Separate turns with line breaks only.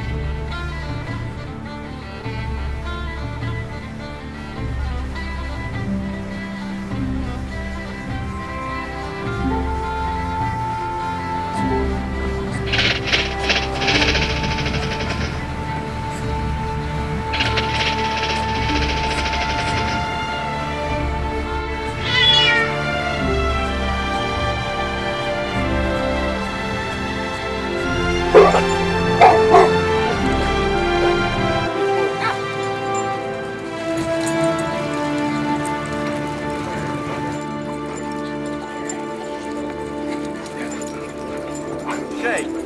Thank you. Hey!